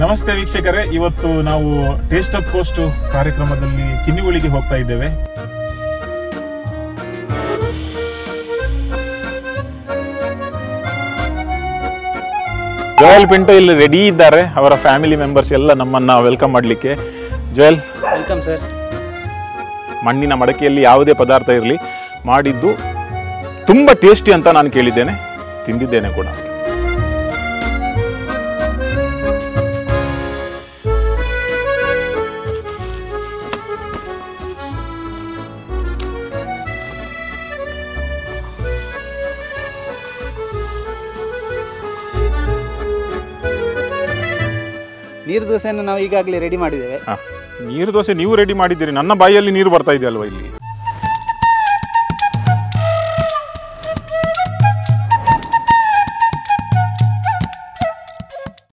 ನಮಸ್ತೆ ವೀಕ್ಷಕರೇ ಇವತ್ತು ನಾವು ಟೇಸ್ಟ್ ಆಫ್ ಕೋಸ್ಟ್ ಕಾರ್ಯಕ್ರಮದಲ್ಲಿ ಕಿನ್ನಿಗುಳಿಗೆ ಹೋಗ್ತಾ ಇದ್ದೇವೆ. ಜೋಯಲ್ ಪಿಂಟೋ ಇಲ್ಲಿ ರೆಡಿ ಇದ್ದಾರೆ ಅವರ ಫ್ಯಾಮಿಲಿ ಮೆಂಬರ್ಸ್ ಎಲ್ಲ ನಮ್ಮನ್ನ ವೆಲ್ಕಮ್ ಮಾಡಲಿಕ್ಕೆ. ಜೋಯಲ್ ವೆಲ್ಕಮ್ ಸರ್ ಮಣ್ಣಿನ ಮಡಕೆಯಲ್ಲಿ ಯಾವುದೇ ಪದಾರ್ಥ ಇರಲಿ ಮಾಡಿದ್ದು ತುಂಬ ಟೇಸ್ಟಿ ಅಂತ ನಾನು ಕೇಳಿದ್ದೇನೆ ತಿಂದಿದ್ದೇನೆ ಕೂಡ. ನೀರು ದೋಸೆಯನ್ನು ನಾವು ಈಗಾಗಲೇ ರೆಡಿ ಮಾಡಿದ್ದೇವೆ. ನೀರು ದೋಸೆ ನೀವು ರೆಡಿ ಮಾಡಿದ್ದೀರಿ ನನ್ನ ಬಾಯಲ್ಲಿ ನೀರು ಬರ್ತಾ ಇದೆ ಅಲ್ವಾ ಇಲ್ಲಿ